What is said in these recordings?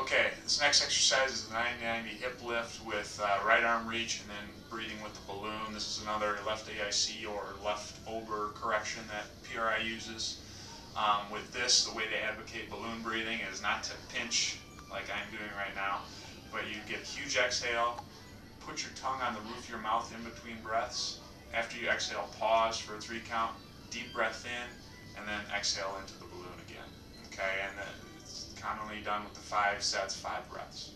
Okay, this next exercise is a 990 hip lift with uh, right arm reach and then breathing with the balloon. This is another left AIC or left Ober correction that PRI uses. Um, with this, the way they advocate balloon breathing is not to pinch like I'm doing right now, but you get huge exhale, put your tongue on the roof of your mouth in between breaths. After you exhale, pause for a three count, deep breath in, and then exhale into the balloon again. Okay, and then it's commonly done with the five sets, five breaths.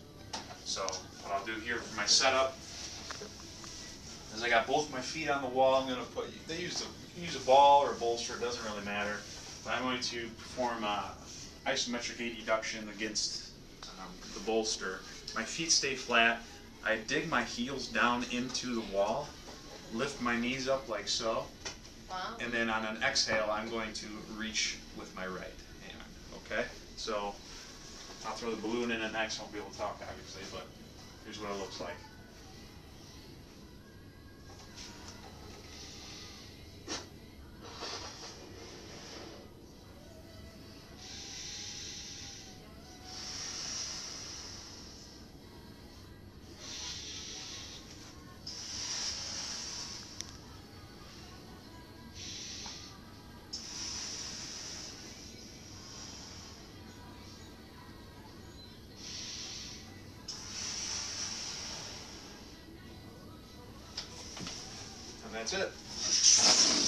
So what I'll do here for my setup is I got both my feet on the wall. I'm going to put, they use a, you can use a ball or a bolster, it doesn't really matter. But I'm going to perform uh, isometric gait adduction against um, the bolster. My feet stay flat. I dig my heels down into the wall, lift my knees up like so, Wow. and then on an exhale, I'm going to reach with my right hand. Okay? So I'll throw the balloon in and next. Won't be able to talk, obviously, but here's what it looks like. That's it.